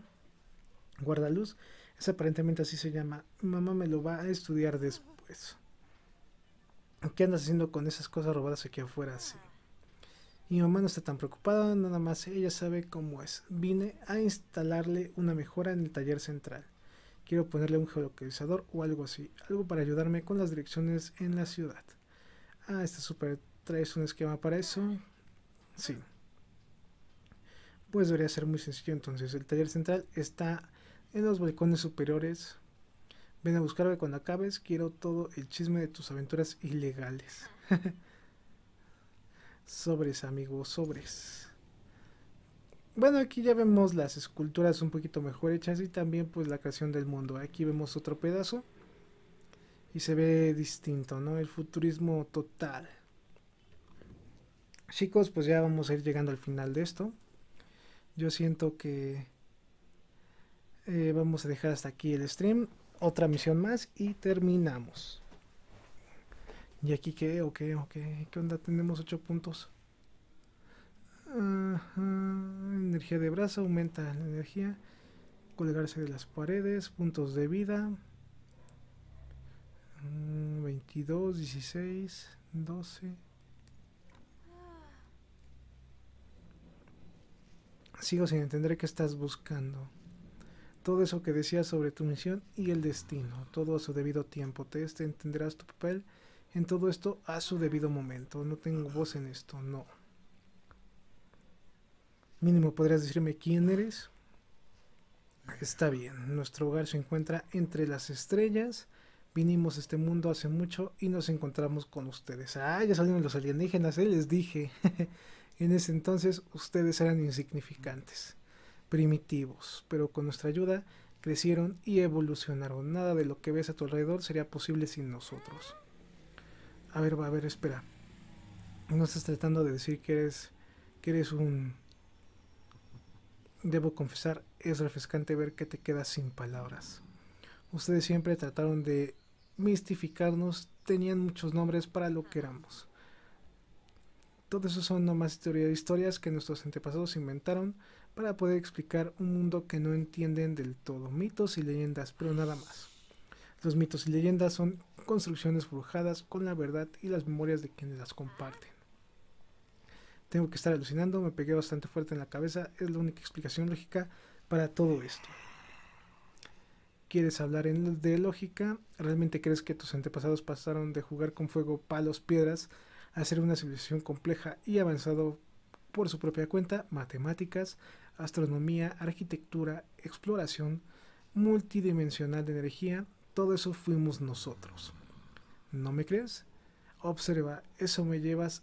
Guardaluz. Es aparentemente así se llama. mamá me lo va a estudiar después. ¿Qué andas haciendo con esas cosas robadas aquí afuera? Sí. Mi mamá no está tan preocupada, nada más ella sabe cómo es. Vine a instalarle una mejora en el taller central. Quiero ponerle un geolocalizador o algo así, algo para ayudarme con las direcciones en la ciudad. Ah, está súper. ¿Traes un esquema para eso? Sí. Pues debería ser muy sencillo entonces. El taller central está en los balcones superiores. Ven a buscarme cuando acabes. Quiero todo el chisme de tus aventuras ilegales. sobres, amigos, sobres. Bueno, aquí ya vemos las esculturas un poquito mejor hechas y también pues la creación del mundo. Aquí vemos otro pedazo y se ve distinto, ¿no? El futurismo total. Chicos, pues ya vamos a ir llegando al final de esto. Yo siento que eh, vamos a dejar hasta aquí el stream. Otra misión más y terminamos. ¿Y aquí qué? ¿O qué? ¿Qué onda? Tenemos 8 puntos. Energía de brazo, aumenta la energía. Colgarse de las paredes, puntos de vida. 22, 16, 12. Sigo sin entender qué estás buscando. Todo eso que decías sobre tu misión y el destino, todo a su debido tiempo. Te este entenderás tu papel en todo esto a su debido momento. No tengo voz en esto, no. Mínimo podrías decirme quién eres. Está bien, nuestro hogar se encuentra entre las estrellas. Vinimos a este mundo hace mucho y nos encontramos con ustedes. Ah, ya salieron los alienígenas, ¿eh? les dije. en ese entonces ustedes eran insignificantes, primitivos, pero con nuestra ayuda crecieron y evolucionaron. Nada de lo que ves a tu alrededor sería posible sin nosotros. A ver, va, a ver, espera. No estás tratando de decir que eres que eres un Debo confesar, es refrescante ver que te quedas sin palabras. Ustedes siempre trataron de mistificarnos, tenían muchos nombres para lo que éramos. Todo eso son nomás historias que nuestros antepasados inventaron para poder explicar un mundo que no entienden del todo. Mitos y leyendas, pero nada más. Los mitos y leyendas son construcciones forjadas con la verdad y las memorias de quienes las comparten. Tengo que estar alucinando, me pegué bastante fuerte en la cabeza, es la única explicación lógica para todo esto. ¿Quieres hablar en de lógica? ¿Realmente crees que tus antepasados pasaron de jugar con fuego, palos, piedras a ser una civilización compleja y avanzado por su propia cuenta? Matemáticas, astronomía, arquitectura, exploración multidimensional de energía, todo eso fuimos nosotros. ¿No me crees? Observa, eso me llevas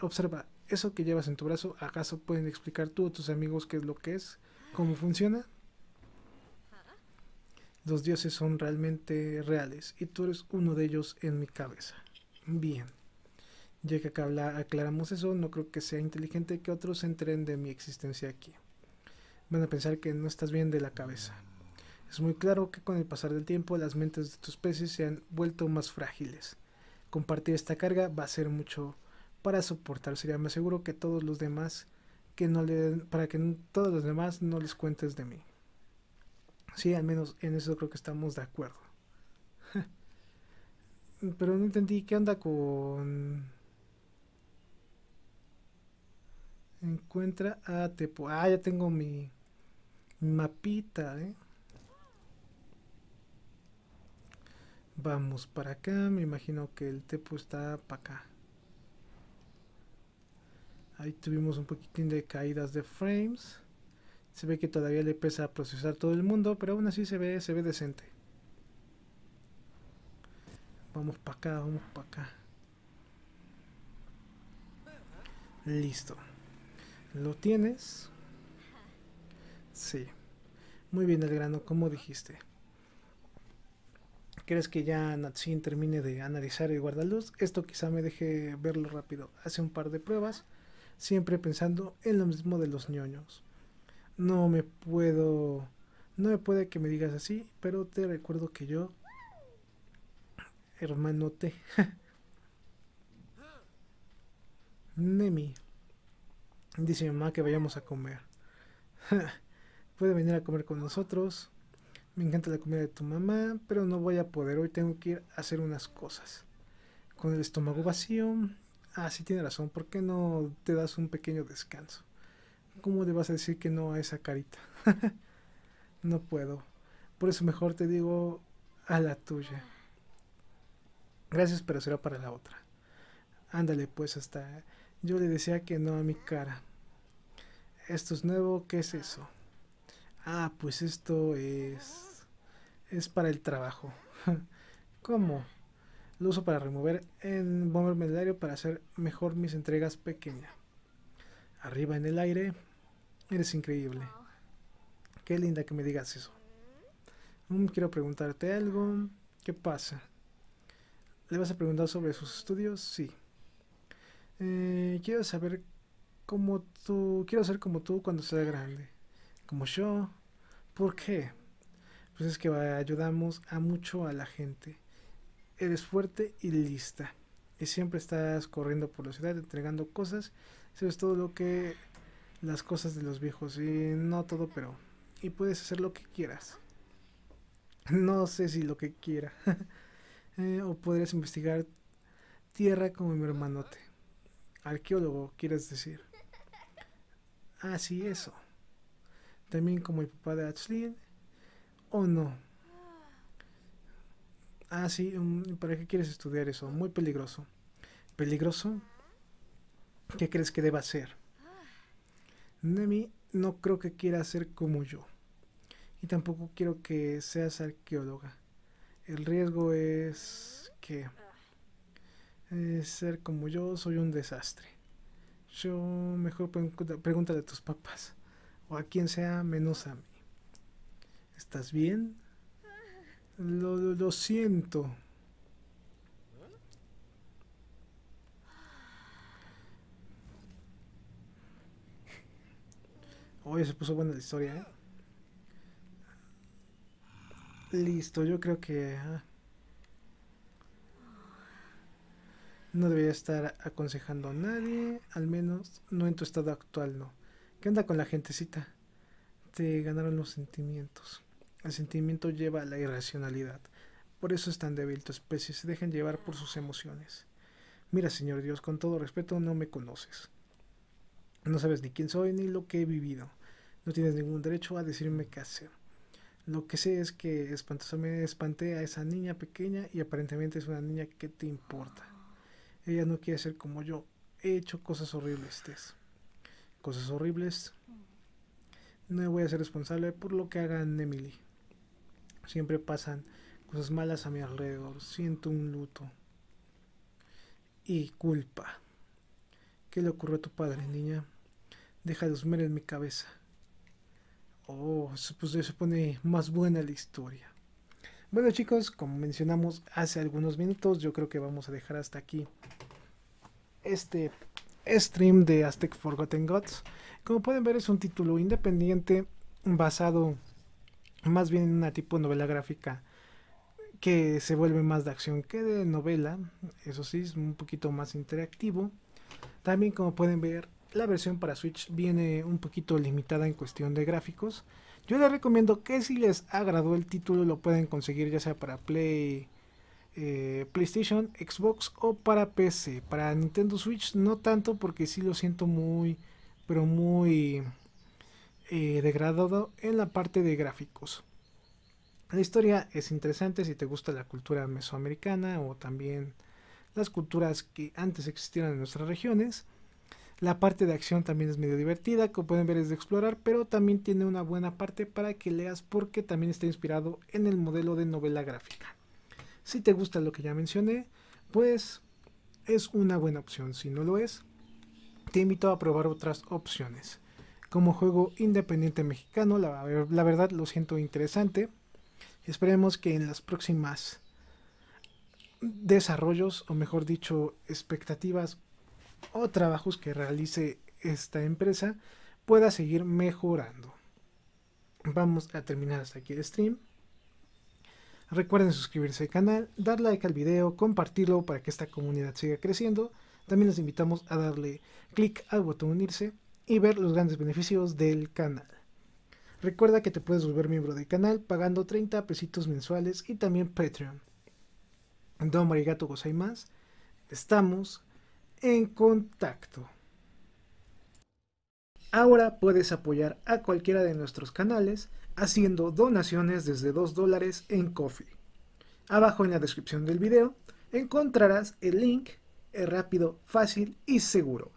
observa, ¿eso que llevas en tu brazo, acaso pueden explicar tú o tus amigos qué es lo que es? ¿Cómo funciona? Los dioses son realmente reales y tú eres uno de ellos en mi cabeza. Bien. Ya que acá aclaramos eso, no creo que sea inteligente que otros se enteren de mi existencia aquí. Van a pensar que no estás bien de la cabeza. Es muy claro que con el pasar del tiempo las mentes de tu especie se han vuelto más frágiles. Compartir esta carga va a ser mucho para soportar. Sería más seguro que todos los demás que no le para que todos los demás no les cuentes de mí. Sí, al menos en eso creo que estamos de acuerdo. Pero no entendí qué onda con encuentra a Tepo. Ah, ya tengo mi, mapita, ¿eh? Vamos para acá, me imagino que el Tepo está para acá. Ahí tuvimos un poquitín de caídas de frames. Se ve que todavía le pesa procesar todo el mundo, pero aún así se ve, se ve decente. Vamos para acá, vamos para acá. Listo. ¿Lo tienes? Sí. Muy bien el grano, como dijiste. ¿Crees que ya Natsin termine de analizar el guardaluz? Esto quizá me deje verlo rápido. Hace un par de pruebas siempre pensando en lo mismo de los ñoños. No me puedo, no me puede que me digas así, pero te recuerdo que yo, hermanote, Nemi, dice mi mamá que vayamos a comer. Puede venir a comer con nosotros. Me encanta la comida de tu mamá, pero no voy a poder. Hoy tengo que ir a hacer unas cosas. Con el estómago vacío ah, sí tiene razón, ¿por qué no te das un pequeño descanso? ¿Cómo le vas a decir que no a esa carita? no puedo. Por eso mejor te digo a la tuya. Gracias, pero será para la otra. Ándale, pues hasta yo le decía que no a mi cara. Esto es nuevo, ¿qué es eso? Ah, pues esto es... Es para el trabajo. ¿Cómo? Lo uso para remover en bomber medalario para hacer mejor mis entregas pequeñas. Arriba en el aire. Eres increíble. Qué linda que me digas eso. Mm, quiero preguntarte algo. ¿Qué pasa? ¿Le vas a preguntar sobre sus estudios? Sí. Eh, quiero saber cómo tú. Quiero ser como tú cuando sea grande. Como yo. ¿Por qué? Pues es que ayudamos a mucho a la gente. Eres fuerte y lista. Y siempre estás corriendo por la ciudad entregando cosas. Sabes todo lo que. las cosas de los viejos. Y no todo, pero. Y puedes hacer lo que quieras. No sé si lo que quiera. Eh, o podrías investigar tierra como mi hermanote. Arqueólogo, quieres decir. Ah, sí, eso. También como el papá de Ashley. ¿O no? Ah, sí, ¿para qué quieres estudiar eso? Muy peligroso. ¿Peligroso? ¿Qué crees que deba ser? Nemi no creo que quiera ser como yo. Y tampoco quiero que seas arqueóloga. El riesgo es que ser como yo soy un desastre. Yo mejor pregúntale a tus papás o a quien sea menos a mí. ¿Estás bien? Lo, lo siento. Oye, se puso buena la historia, ¿eh? Listo, yo creo que... Ah, no debería estar aconsejando a nadie, al menos no en tu estado actual, no. ¿Qué anda con la gentecita? Te ganaron los sentimientos. El sentimiento lleva a la irracionalidad. Por eso es tan débil tu especie, se dejan llevar por sus emociones. Mira, Señor Dios, con todo respeto, no me conoces. No sabes ni quién soy ni lo que he vivido. No tienes ningún derecho a decirme qué hacer. Lo que sé es que espantosamente espanté a esa niña pequeña y aparentemente es una niña que te importa. Ella no quiere ser como yo. He hecho cosas horribles, Tess. Cosas horribles. No voy a ser responsable por lo que hagan Emily. Siempre pasan cosas malas a mi alrededor. Siento un luto. Y culpa. ¿Qué le ocurrió a tu padre, niña? Deja de husmear en mi cabeza. Oh, pues se pone más buena la historia. Bueno chicos, como mencionamos hace algunos minutos, yo creo que vamos a dejar hasta aquí este stream de Aztec Forgotten Gods. Como pueden ver es un título independiente basado más bien en una tipo de novela gráfica que se vuelve más de acción que de novela. Eso sí, es un poquito más interactivo. También como pueden ver la versión para Switch viene un poquito limitada en cuestión de gráficos. Yo les recomiendo que si les agradó el título lo pueden conseguir ya sea para Play, eh, PlayStation, Xbox o para PC. Para Nintendo Switch no tanto porque sí lo siento muy, pero muy eh, degradado en la parte de gráficos. La historia es interesante si te gusta la cultura mesoamericana o también las culturas que antes existieron en nuestras regiones. La parte de acción también es medio divertida, como pueden ver es de explorar, pero también tiene una buena parte para que leas porque también está inspirado en el modelo de novela gráfica. Si te gusta lo que ya mencioné, pues es una buena opción. Si no lo es, te invito a probar otras opciones. Como juego independiente mexicano, la, verdad lo siento interesante. Esperemos que en las próximas desarrollos, o mejor dicho, expectativas o trabajos que realice esta empresa pueda seguir mejorando. Vamos a terminar hasta aquí el stream. Recuerden suscribirse al canal, dar like al video, compartirlo para que esta comunidad siga creciendo. También les invitamos a darle clic al botón unirse y ver los grandes beneficios del canal. Recuerda que te puedes volver miembro del canal pagando 30 pesitos mensuales y también Patreon. Don Marigato más. Estamos en contacto. Ahora puedes apoyar a cualquiera de nuestros canales haciendo donaciones desde 2 dólares en Coffee. Abajo en la descripción del video encontrarás el link, es rápido, fácil y seguro.